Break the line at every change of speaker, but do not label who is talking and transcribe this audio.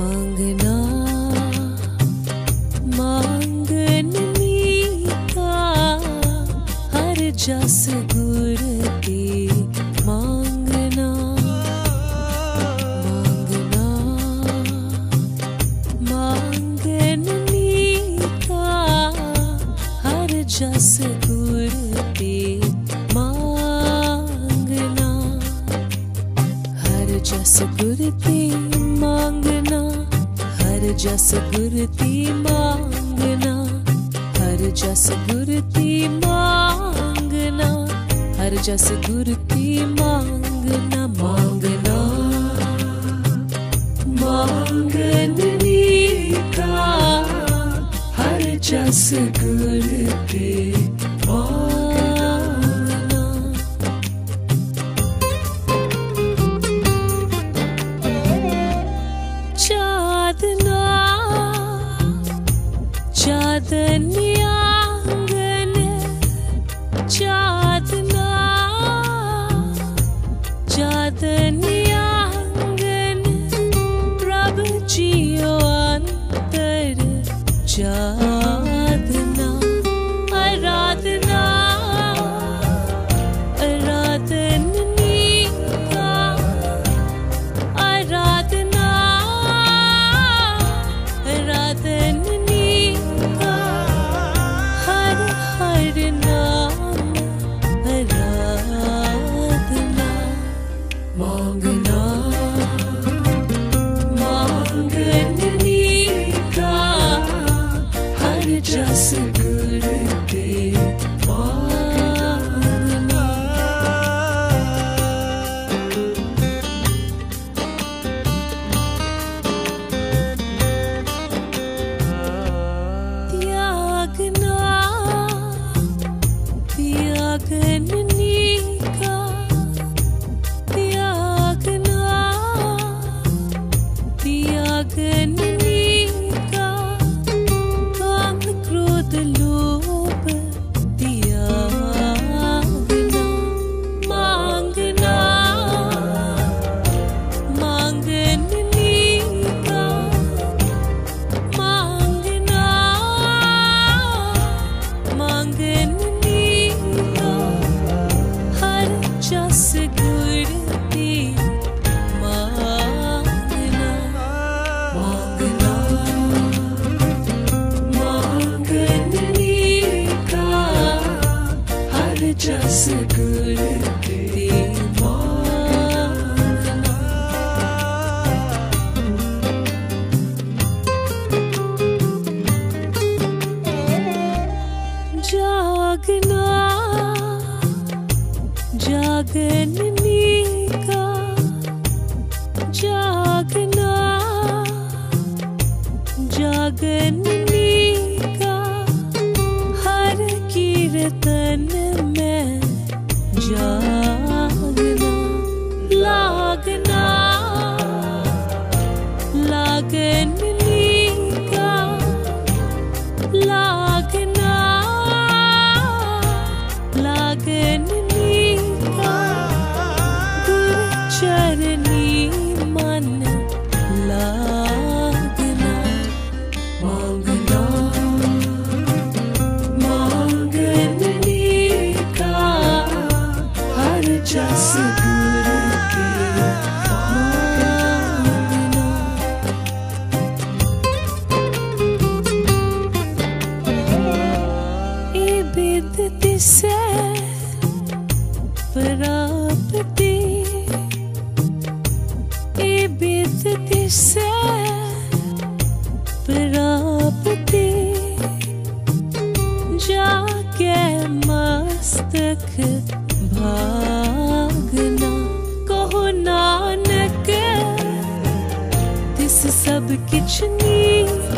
मांगना मांगन मीता हर जस गुर के मांगना मांगना मांगन हर जस गुर हर जस गुर मांगना। हर जस गुरती मांगना हर जस गुरती मांगना हर जस गुरती मांगना मांगना। मांगनी का हर जस गुरती। मांगना गुर good news. जस गुरु के प्राप्ति जाके मस्तक भागना get you need.